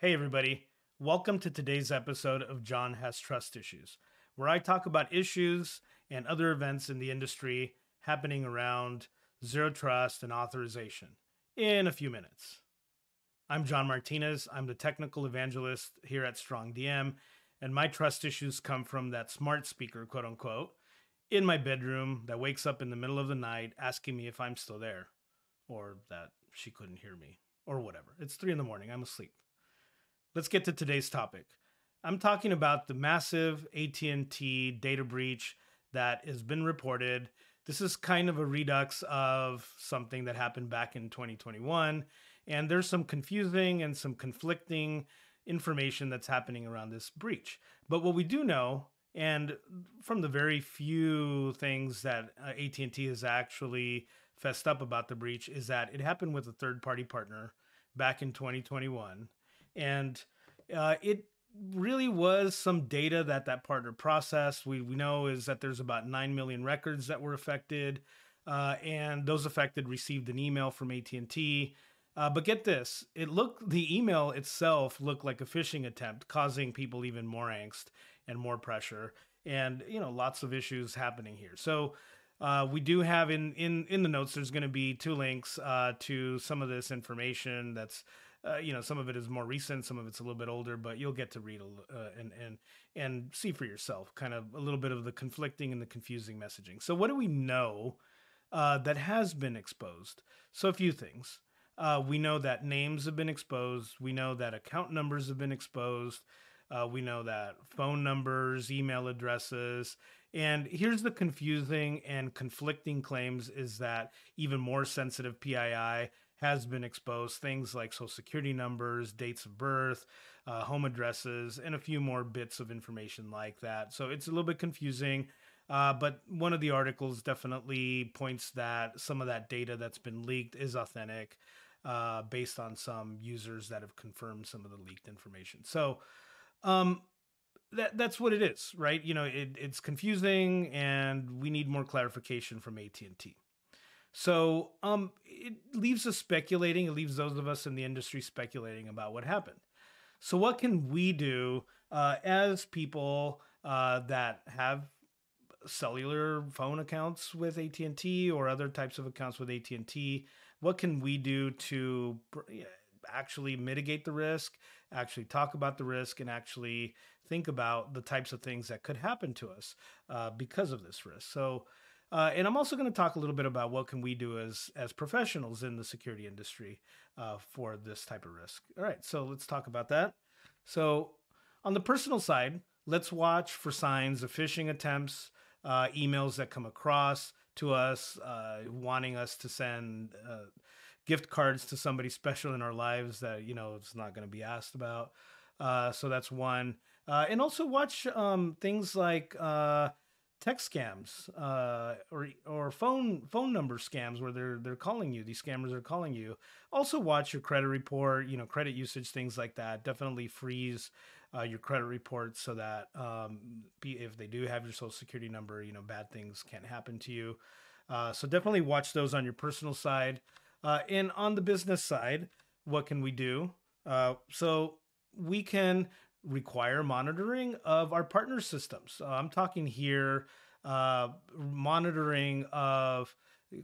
Hey, everybody. Welcome to today's episode of John Has Trust Issues, where I talk about issues and other events in the industry happening around zero trust and authorization in a few minutes. I'm John Martinez. I'm the technical evangelist here at StrongDM, and my trust issues come from that smart speaker, quote unquote, in my bedroom that wakes up in the middle of the night asking me if I'm still there or that she couldn't hear me or whatever. It's three in the morning. I'm asleep let's get to today's topic. I'm talking about the massive AT&T data breach that has been reported. This is kind of a redux of something that happened back in 2021 and there's some confusing and some conflicting information that's happening around this breach. But what we do know and from the very few things that uh, AT&T has actually fessed up about the breach is that it happened with a third party partner back in 2021 and uh, it really was some data that that partner processed. We we know is that there's about nine million records that were affected, uh, and those affected received an email from AT and T. Uh, but get this, it looked the email itself looked like a phishing attempt, causing people even more angst and more pressure, and you know lots of issues happening here. So. Uh, we do have in in in the notes. There's going to be two links uh, to some of this information that's uh, you know, some of it is more recent, some of it's a little bit older, but you'll get to read a, uh, and and and see for yourself, kind of a little bit of the conflicting and the confusing messaging. So, what do we know uh, that has been exposed? So, a few things. We know that names have been exposed. We know that account numbers have been exposed. Uh, we know that phone numbers, email addresses, and here's the confusing and conflicting claims is that even more sensitive PII has been exposed. Things like social security numbers, dates of birth, uh, home addresses, and a few more bits of information like that. So it's a little bit confusing. Uh, but one of the articles definitely points that some of that data that's been leaked is authentic uh, based on some users that have confirmed some of the leaked information. So um, that that's what it is, right? You know, it, it's confusing, and we need more clarification from AT and T. So um, it leaves us speculating. It leaves those of us in the industry speculating about what happened. So what can we do uh, as people uh, that have cellular phone accounts with AT&T or other types of accounts with AT&T? What can we do to actually mitigate the risk, actually talk about the risk, and actually think about the types of things that could happen to us uh, because of this risk? So uh, and I'm also going to talk a little bit about what can we do as as professionals in the security industry uh, for this type of risk. All right, so let's talk about that. So on the personal side, let's watch for signs of phishing attempts, uh, emails that come across to us uh, wanting us to send uh, gift cards to somebody special in our lives that you know it's not going to be asked about. Uh, so that's one, and also watch um, things like text scams uh, or or phone phone number scams where they're they're calling you. These scammers are calling you. Also, watch your credit report. You know, credit usage, things like that. Definitely freeze uh, your credit reports so that um, if they do have your social security number, you know, bad things can't happen to you. Uh, so definitely watch those on your personal side. Uh, and on the business side, what can we do? Uh, so we can require monitoring of our partner systems. Uh, I'm talking here uh, monitoring of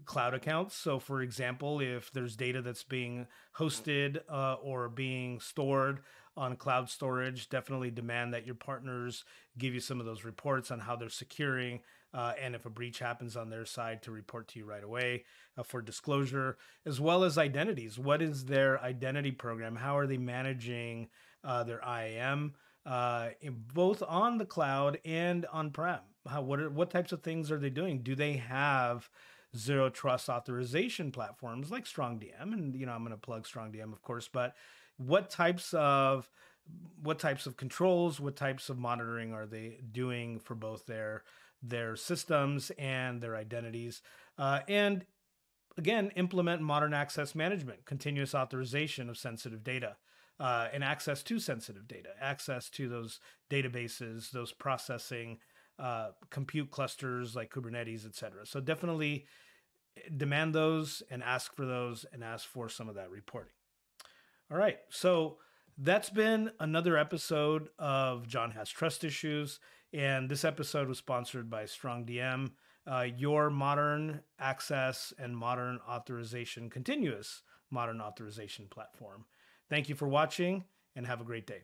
cloud accounts. So, for example, if there's data that's being hosted uh, or being stored on cloud storage, definitely demand that your partners give you some of those reports on how they're securing. Uh, and if a breach happens on their side, to report to you right away uh, for disclosure, as well as identities. What is their identity program? How are they managing uh, their IAM, uh, both on the cloud and on prem. What are, what types of things are they doing? Do they have zero trust authorization platforms like StrongDM? And you know, I'm going to plug StrongDM, of course, but what types of what types of controls, what types of monitoring are they doing for both their their systems and their identities? Uh, and again, implement modern access management, continuous authorization of sensitive data uh, and access to sensitive data, access to those databases, those processing uh, compute clusters like Kubernetes, et cetera. So definitely demand those and ask for those and ask for some of that reporting. All right. So That's been another episode of John Has Trust Issues. And this episode was sponsored by StrongDM, uh, your modern access and modern authorization, continuous modern authorization platform. Thank you for watching and have a great day.